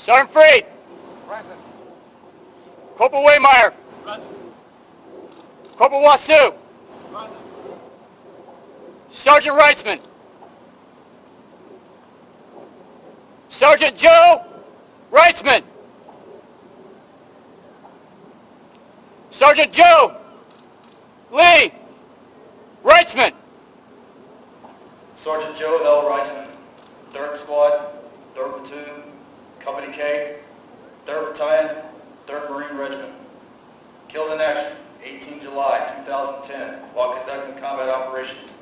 Sergeant Freed. Present. Corporal Waymeyer. Present. Corporal Wasu. Present. Sergeant Wrightsman. Sergeant Joe Wrightsman. Sergeant Joe Lee Wrightsman. Sergeant Joe L. Wrightsman, 3rd Squad, 3rd Platoon, Company K, 3rd Battalion, 3rd Marine Regiment. Killed in action, 18 July 2010, while conducting combat operations